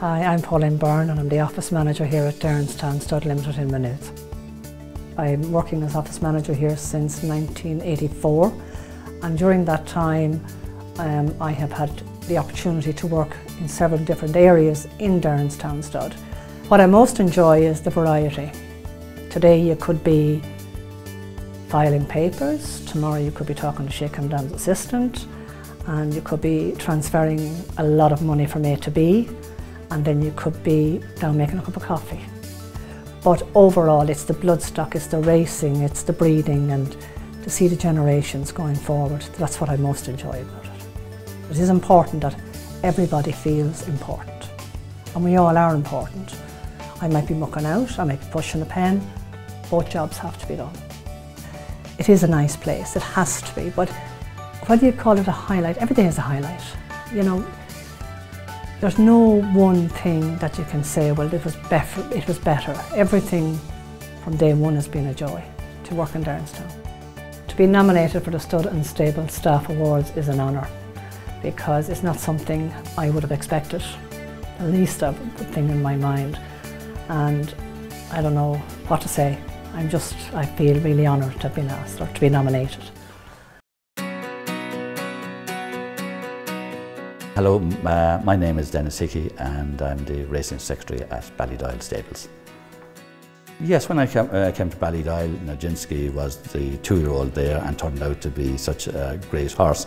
Hi, I'm Pauline Byrne and I'm the office manager here at Derrinstown Stud Limited in Maynooth. I'm working as office manager here since 1984 and during that time um, I have had the opportunity to work in several different areas in Derrinstown Stud. What I most enjoy is the variety. Today you could be filing papers, tomorrow you could be talking to Sheikh Hamdan's assistant and you could be transferring a lot of money from A to B and then you could be down making a cup of coffee. But overall, it's the bloodstock, it's the racing, it's the breeding, and to see the generations going forward. That's what I most enjoy about it. It is important that everybody feels important, and we all are important. I might be mucking out, I might be pushing the pen, both jobs have to be done. It is a nice place, it has to be, but whether you call it a highlight, every day is a highlight. You know, there's no one thing that you can say, well, it was better. It was better. Everything from day one has been a joy to work in Derrinstown. To be nominated for the Stud and Stable Staff Awards is an honour because it's not something I would have expected, the least of the thing in my mind. And I don't know what to say. I'm just, I feel really honoured to have been asked or to be nominated. Hello, uh, my name is Denis Hickey and I'm the Racing Secretary at Ballydoyle Stables. Yes, when I came, uh, came to Ballydoyle, Nijinsky was the two-year-old there and turned out to be such a great horse.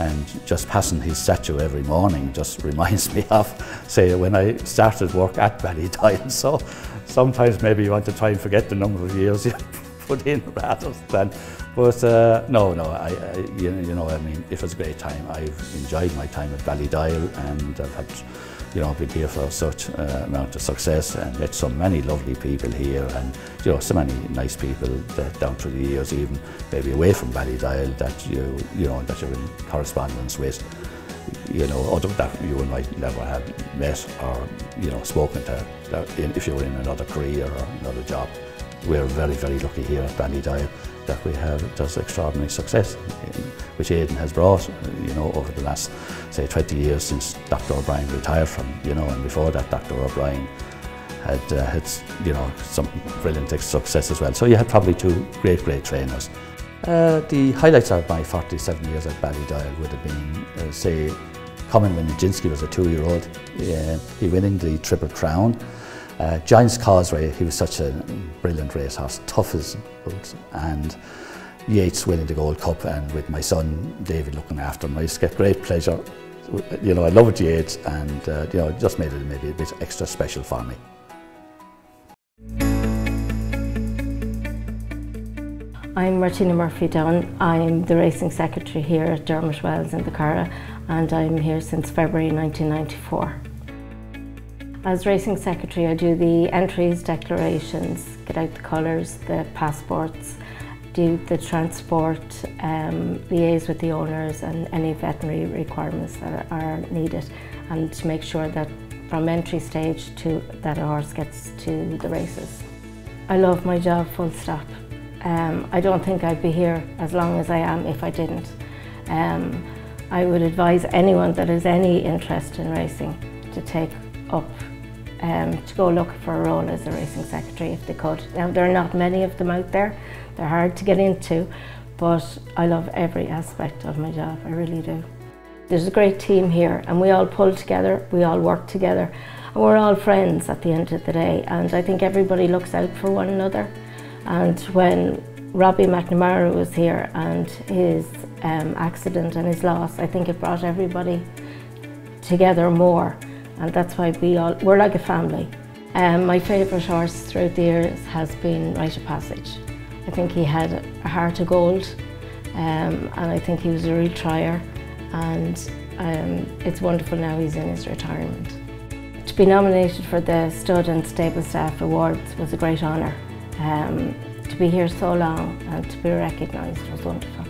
And just passing his statue every morning just reminds me of, say, when I started work at Ballydoyle. So sometimes maybe you want to try and forget the number of years put in rather than but uh, no, no, I, I, you, you know, I mean, it was a great time. I've enjoyed my time at Ballydoyle and I've had, you know, been here for such uh, amount of success and met so many lovely people here and, you know, so many nice people that down through the years, even maybe away from Ballydoyle that you, you know, that you're in correspondence with you know, other that you might never have met or, you know, spoken to if you were in another career or another job. We're very, very lucky here at Ballydoyle that we have does extraordinary success, which Aidan has brought, you know, over the last, say, 20 years since Dr. O'Brien retired from, you know, and before that, Dr. O'Brien had, uh, had, you know, some brilliant success as well. So you had probably two great, great trainers. Uh, the highlights of my 47 years at Ballydoyle would have been, uh, say, coming when Nijinsky was a two-year-old, uh, he winning the Triple Crown, uh, Giant's Causeway, he was such a brilliant racehorse, tough as boots, and Yeats winning the Gold Cup, and with my son David looking after him, I to get great pleasure. You know, I loved Yeats, and uh, you know, it just made it maybe a bit extra special for me. I'm Martina Murphy Dunne. I'm the racing secretary here at Dermot Weld's in the Curragh and I'm here since February 1994. As Racing Secretary I do the entries, declarations, get out the colours, the passports, do the transport, um, liaise with the owners and any veterinary requirements that are needed and to make sure that from entry stage to that a horse gets to the races. I love my job full stop. Um, I don't think I'd be here as long as I am if I didn't. Um, I would advise anyone that has any interest in racing to take up um, to go look for a role as a racing secretary if they could. Now there are not many of them out there, they're hard to get into, but I love every aspect of my job, I really do. There's a great team here and we all pull together, we all work together and we're all friends at the end of the day. And I think everybody looks out for one another. And when Robbie McNamara was here and his um, accident and his loss, I think it brought everybody together more and that's why we all, we're like a family. Um, my favourite horse throughout the years has been Rite of Passage. I think he had a heart of gold um, and I think he was a real trier and um, it's wonderful now he's in his retirement. To be nominated for the Stud and Stable Staff Awards was a great honour. Um, to be here so long and to be recognised was wonderful.